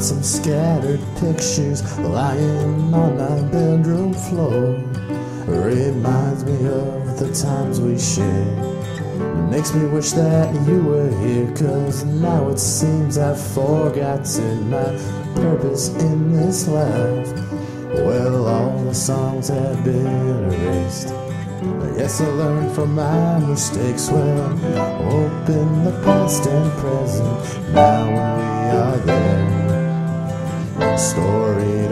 scattered pictures lying on my bedroom floor. Reminds me of the times we shared. Makes me wish that you were here, cause now it seems I've forgotten my purpose in this life. Well, all the songs have been erased. Guess I learned from my mistakes. Well, open the past and present. Now we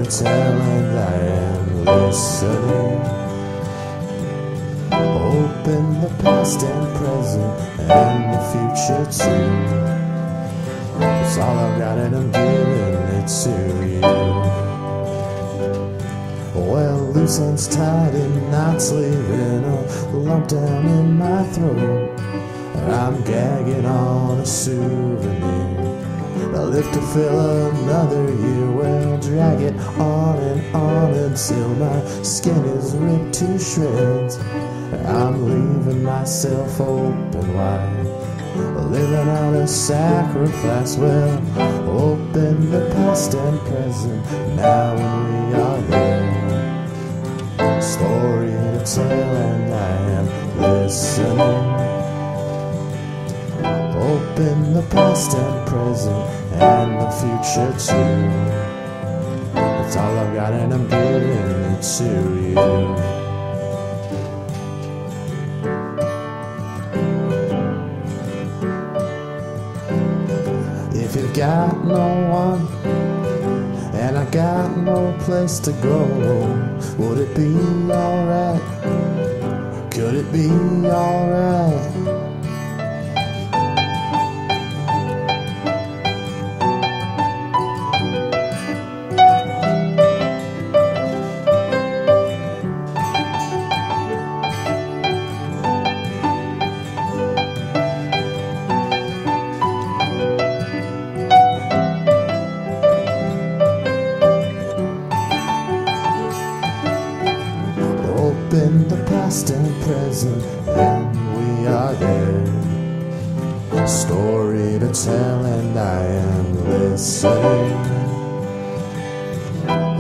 And I am listening. Open the past and present, and the future too. It's all I've got, and I'm giving it to you. Well, loose ends tied in knots, leaving a lump down in my throat. I'm gagging on a souvenir. I live to fill another year. Drag it on and on until my skin is ripped to shreds. I'm leaving myself open wide. Living out a sacrifice. Well, open the past and present. Now we are there story to tell, and I am listening. Open the past and present, and the future too. It's all I've got, and I'm giving it to you. If you've got no one and I got no place to go. Would it be alright? Could it be alright? Open the past and present, and we are there. Story to tell, and I am listening.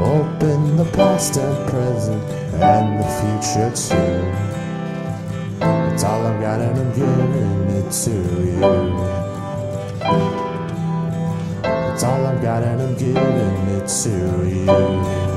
Open the past and present, and the future too. It's all I've got, and I'm giving it to you. It's all I've got, and I'm giving it to you.